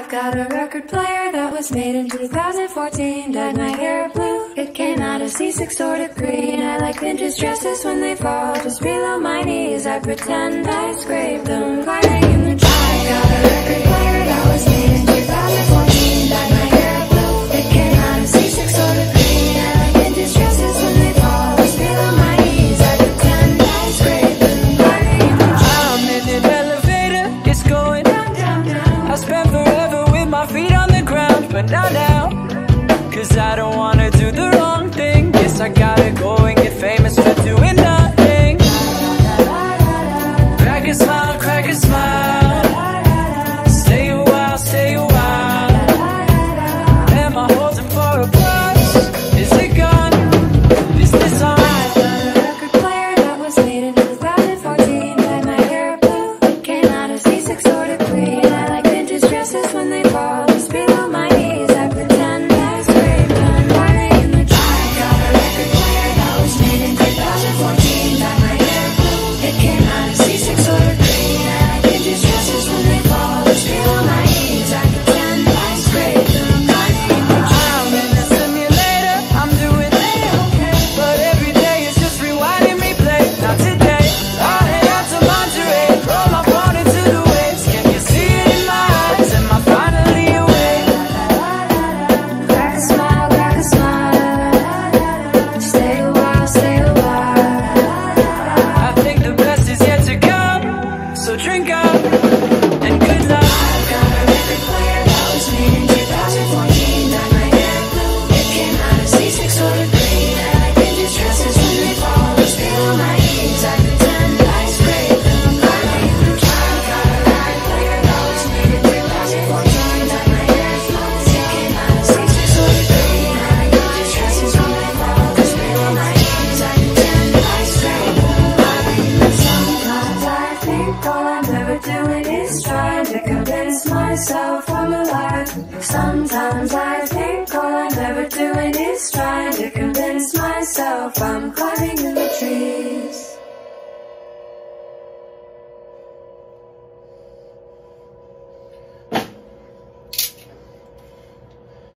I've got a record player that was made in 2014 Dyed my hair blue, it came out of C6 sort of green. I like vintage dresses when they fall just below my knees. I pretend I scrape them gliding in the dry I got a record player that was but not now. Cause I don't wanna do the wrong thing. Guess I gotta go and get famous for doing nothing. Crack a smile, crack a smile. Stay a while, stay a while. Am I holding for a buzz? Is it gone? Is this on? Dresses when they fall. myself I'm alive. Sometimes I think all I'm ever doing is trying to convince myself I'm climbing the